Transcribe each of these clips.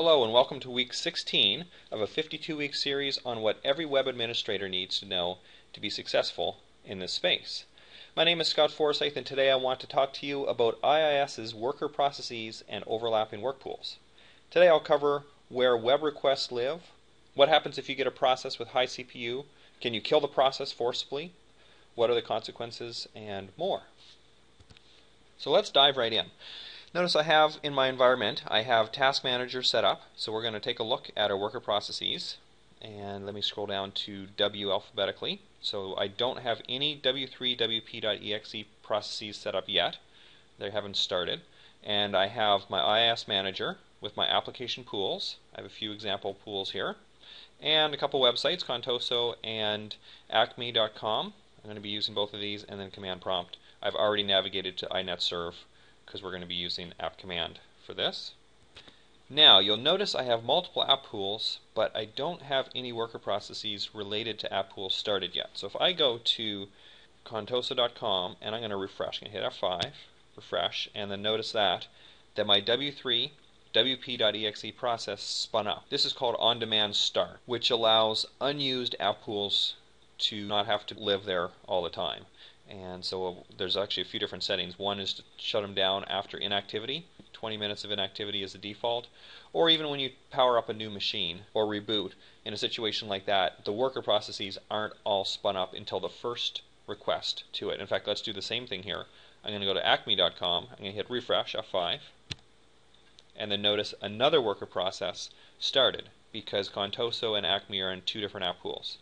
Hello and welcome to week 16 of a 52 week series on what every web administrator needs to know to be successful in this space. My name is Scott Forsyth and today I want to talk to you about IIS's worker processes and overlapping work pools. Today I'll cover where web requests live, what happens if you get a process with high CPU, can you kill the process forcibly, what are the consequences, and more. So let's dive right in. Notice I have in my environment, I have Task Manager set up. So we're going to take a look at our worker processes. And let me scroll down to W alphabetically. So I don't have any w3wp.exe processes set up yet. They haven't started. And I have my IIS Manager with my application pools. I have a few example pools here. And a couple websites, Contoso and acme.com. I'm going to be using both of these and then command prompt. I've already navigated to inetserv because we're going to be using app command for this. Now, you'll notice I have multiple app pools, but I don't have any worker processes related to app pools started yet. So if I go to contoso.com and I'm going to refresh, I'm going to hit F5, refresh, and then notice that, that my W3 wp.exe process spun up. This is called on-demand start, which allows unused app pools to not have to live there all the time. And so uh, there's actually a few different settings. One is to shut them down after inactivity. 20 minutes of inactivity is the default. Or even when you power up a new machine or reboot, in a situation like that, the worker processes aren't all spun up until the first request to it. In fact, let's do the same thing here. I'm going to go to acme.com. I'm going to hit refresh, F5. And then notice another worker process started because Contoso and Acme are in two different app pools.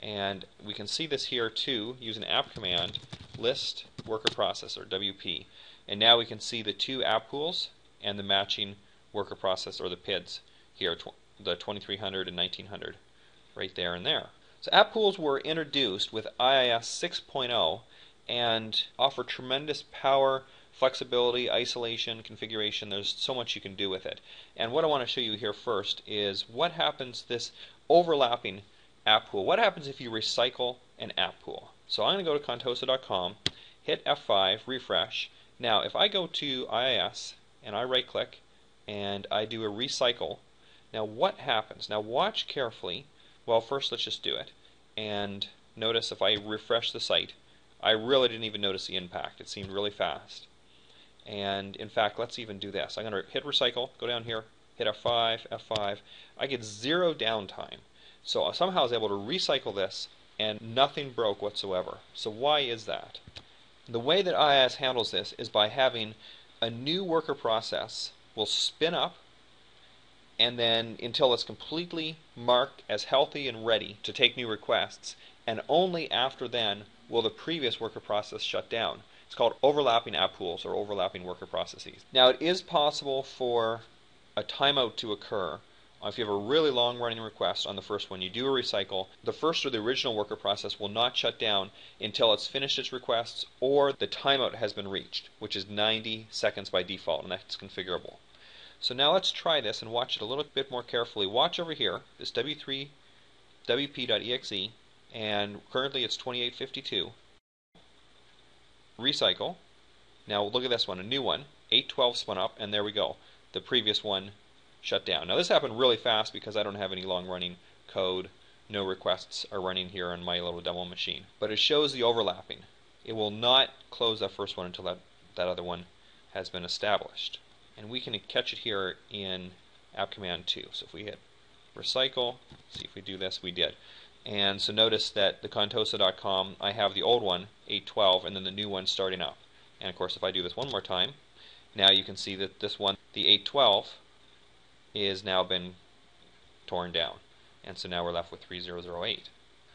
And we can see this here too using app command list worker processor, WP. And now we can see the two app pools and the matching worker process or the PIDs here, the 2300 and 1900 right there and there. So app pools were introduced with IIS 6.0 and offer tremendous power, flexibility, isolation, configuration. There's so much you can do with it. And what I want to show you here first is what happens this overlapping app pool. What happens if you recycle an app pool? So I'm going to go to contoso.com, hit F5, refresh. Now, if I go to IIS and I right click and I do a recycle, now what happens? Now watch carefully. Well, first let's just do it. And notice if I refresh the site, I really didn't even notice the impact. It seemed really fast. And in fact, let's even do this. I'm going to hit recycle, go down here, hit F5, F5. I get zero downtime. So somehow I was able to recycle this and nothing broke whatsoever. So why is that? The way that IIS handles this is by having a new worker process will spin up and then until it's completely marked as healthy and ready to take new requests and only after then will the previous worker process shut down. It's called overlapping app pools or overlapping worker processes. Now it is possible for a timeout to occur if you have a really long running request on the first one, you do a recycle. The first or the original worker process will not shut down until it's finished its requests or the timeout has been reached, which is 90 seconds by default, and that's configurable. So now let's try this and watch it a little bit more carefully. Watch over here, this w3 wp.exe, and currently it's 2852. Recycle. Now look at this one, a new one, 812 spun up, and there we go. The previous one shut down. Now this happened really fast because I don't have any long running code. No requests are running here on my little demo machine. But it shows the overlapping. It will not close that first one until that, that other one has been established. And we can catch it here in app command 2. So if we hit recycle, see if we do this, we did. And so notice that the contoso.com, I have the old one, 812, and then the new one starting up. And of course, if I do this one more time, now you can see that this one, the 812, is now been torn down. And so now we're left with 3008.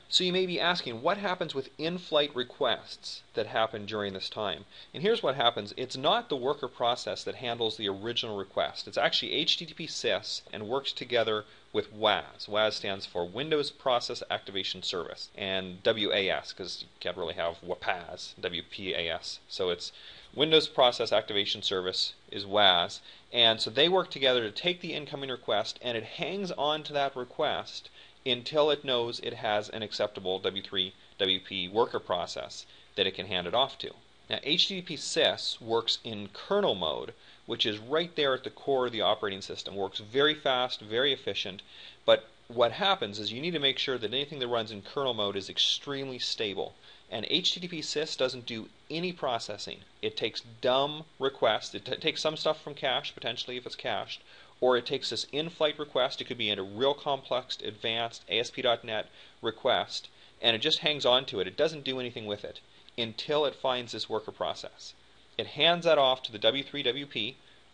So you may be asking, what happens with in-flight requests that happen during this time? And here's what happens. It's not the worker process that handles the original request. It's actually HTTP sys and works together with WAS. WAS stands for Windows Process Activation Service, and WAS, because you can't really have WPAS, WPAS. So it's Windows Process Activation Service is WAS, and so they work together to take the incoming request and it hangs on to that request until it knows it has an acceptable W3 WP worker process that it can hand it off to. Now HTTP sys works in kernel mode, which is right there at the core of the operating system. Works very fast, very efficient, but what happens is you need to make sure that anything that runs in kernel mode is extremely stable. And HTTP sys doesn't do any processing. It takes dumb requests. It takes some stuff from cache, potentially if it's cached, or it takes this in-flight request. It could be in a real complex, advanced ASP.NET request, and it just hangs on to it. It doesn't do anything with it until it finds this worker process. It hands that off to the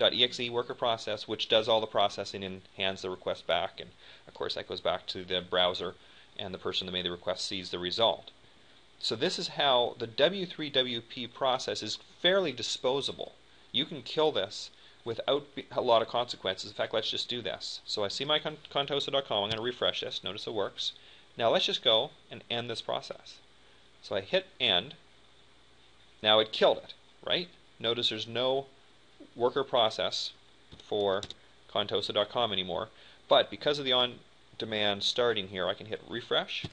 w3wp.exe worker process, which does all the processing and hands the request back. And of course, that goes back to the browser, and the person that made the request sees the result. So this is how the W3WP process is fairly disposable. You can kill this without a lot of consequences. In fact, let's just do this. So I see my contoso.com. I'm going to refresh this. Notice it works. Now let's just go and end this process. So I hit end. Now it killed it, right? Notice there's no worker process for contoso.com anymore. But because of the on-demand starting here, I can hit refresh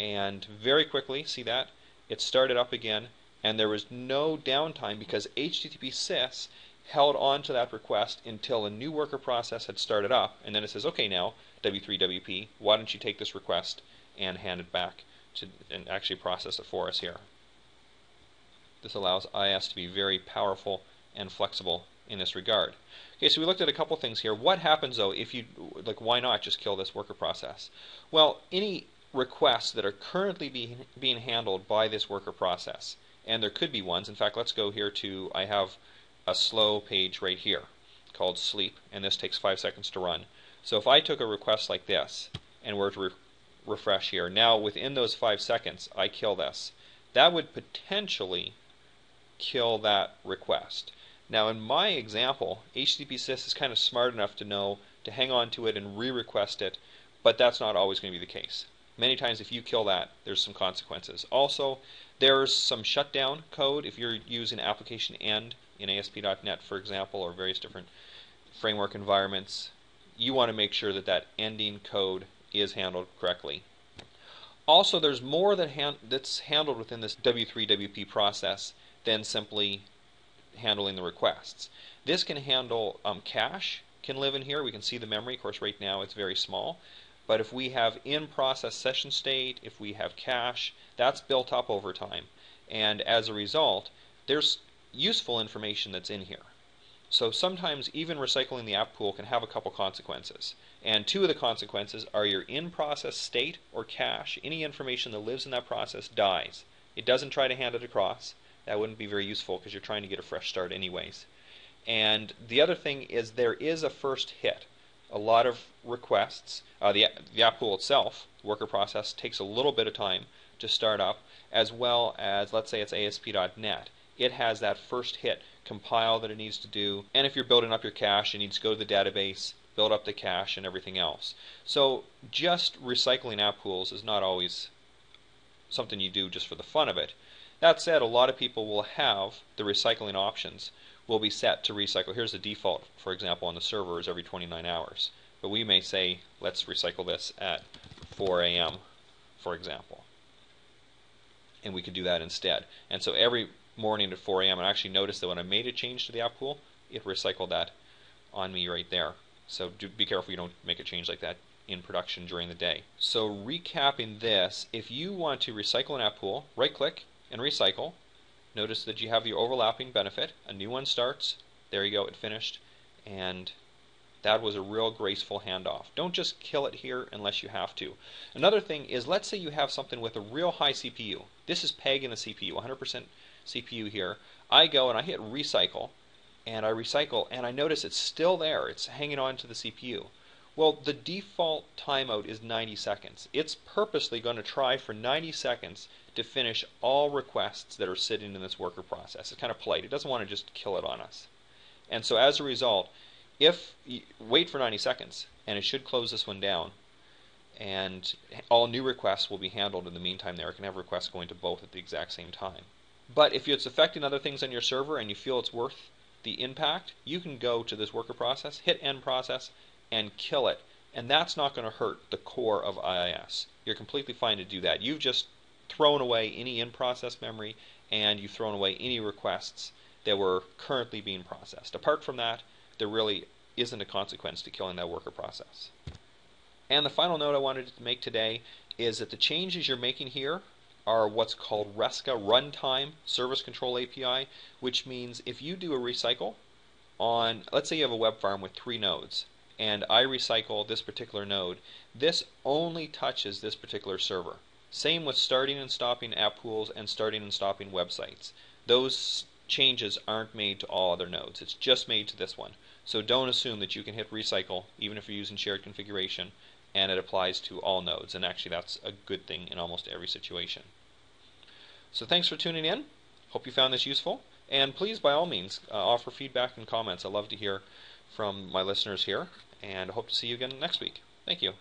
and very quickly, see that? It started up again, and there was no downtime because HTTP sys held on to that request until a new worker process had started up, and then it says, okay, now W3WP, why don't you take this request and hand it back to and actually process it for us here. This allows IIS to be very powerful and flexible in this regard. Okay, so we looked at a couple things here. What happens though if you like? Why not just kill this worker process? Well, any requests that are currently being, being handled by this worker process. And there could be ones. In fact, let's go here to, I have a slow page right here called sleep, and this takes five seconds to run. So if I took a request like this and were to re refresh here, now within those five seconds, I kill this. That would potentially kill that request. Now in my example, HTTP sys is kind of smart enough to know to hang on to it and re-request it, but that's not always going to be the case many times if you kill that, there's some consequences. Also, there's some shutdown code if you're using application end in ASP.NET, for example, or various different framework environments. You want to make sure that that ending code is handled correctly. Also, there's more that that's handled within this W3WP process than simply handling the requests. This can handle um, cache, can live in here. We can see the memory. Of course, right now it's very small. But if we have in-process session state, if we have cache, that's built up over time. And as a result, there's useful information that's in here. So sometimes even recycling the app pool can have a couple consequences. And two of the consequences are your in-process state or cache. Any information that lives in that process dies. It doesn't try to hand it across. That wouldn't be very useful because you're trying to get a fresh start anyways. And the other thing is there is a first hit a lot of requests. Uh, the, the app pool itself, worker process, takes a little bit of time to start up, as well as, let's say it's ASP.NET. It has that first hit compile that it needs to do, and if you're building up your cache, it needs to go to the database, build up the cache, and everything else. So just recycling app pools is not always something you do just for the fun of it. That said, a lot of people will have the recycling options will be set to recycle. Here's the default, for example, on the server is every 29 hours. But we may say, let's recycle this at 4 a.m., for example. And we could do that instead. And so every morning at 4 a.m., I actually noticed that when I made a change to the app pool, it recycled that on me right there. So do, be careful you don't make a change like that in production during the day. So recapping this, if you want to recycle an app pool, right click and recycle, Notice that you have your overlapping benefit. A new one starts. There you go, it finished. And that was a real graceful handoff. Don't just kill it here unless you have to. Another thing is, let's say you have something with a real high CPU. This is pegging the CPU, 100% CPU here. I go and I hit recycle, and I recycle, and I notice it's still there. It's hanging on to the CPU. Well, the default timeout is 90 seconds. It's purposely going to try for 90 seconds to finish all requests that are sitting in this worker process. It's kind of polite. It doesn't want to just kill it on us. And so as a result, if wait for 90 seconds, and it should close this one down, and all new requests will be handled in the meantime there. It can have requests going to both at the exact same time. But if it's affecting other things on your server and you feel it's worth the impact, you can go to this worker process, hit end process, and kill it. And that's not going to hurt the core of IIS. You're completely fine to do that. You've just thrown away any in-process memory and you've thrown away any requests that were currently being processed. Apart from that, there really isn't a consequence to killing that worker process. And the final note I wanted to make today is that the changes you're making here are what's called RESCA Runtime Service Control API, which means if you do a recycle on, let's say you have a web farm with three nodes, and I recycle this particular node, this only touches this particular server. Same with starting and stopping app pools and starting and stopping websites. Those changes aren't made to all other nodes. It's just made to this one. So don't assume that you can hit recycle even if you're using shared configuration and it applies to all nodes. And actually that's a good thing in almost every situation. So thanks for tuning in. Hope you found this useful. And please, by all means, uh, offer feedback and comments. I love to hear from my listeners here. And I hope to see you again next week. Thank you.